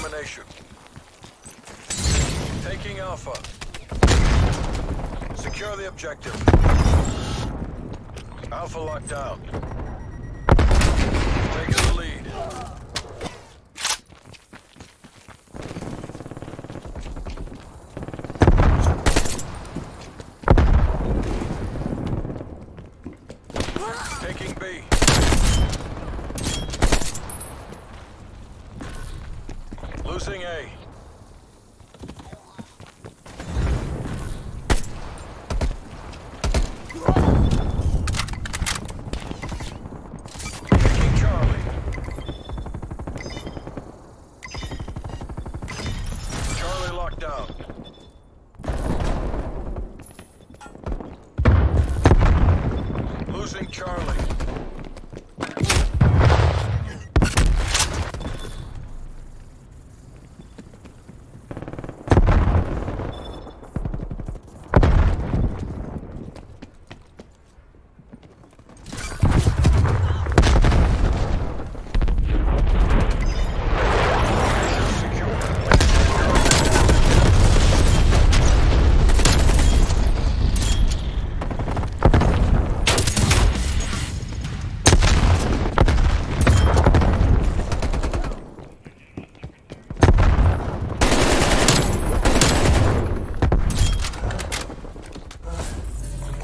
domination. Taking Alpha. Secure the objective. Alpha locked down. Taking the lead. Taking B. Losing A. Charlie.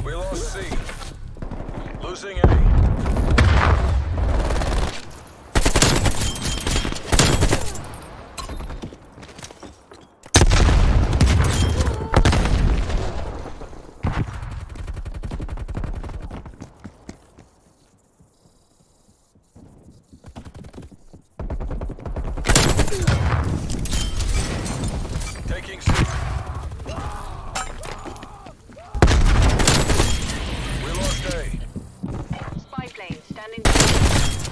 We lost C. Losing A. Taking C. We lost A. Spy plane standing.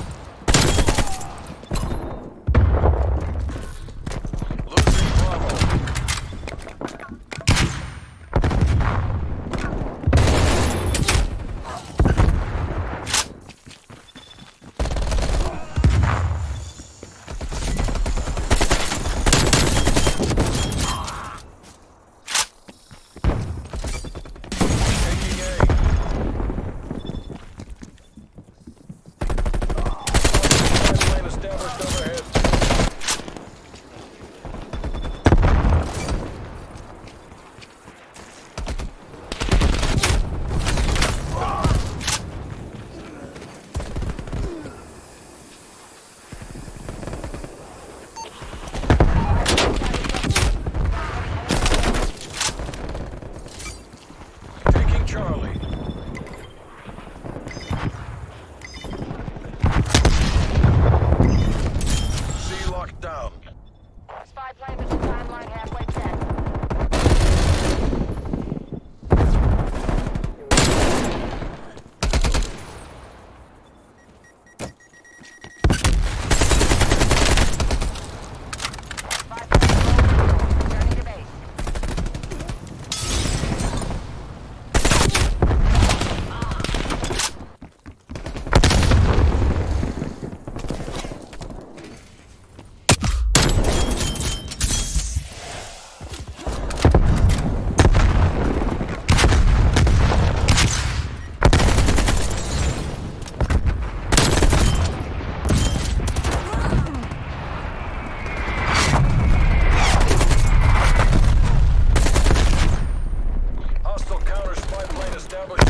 Counter spy plane established.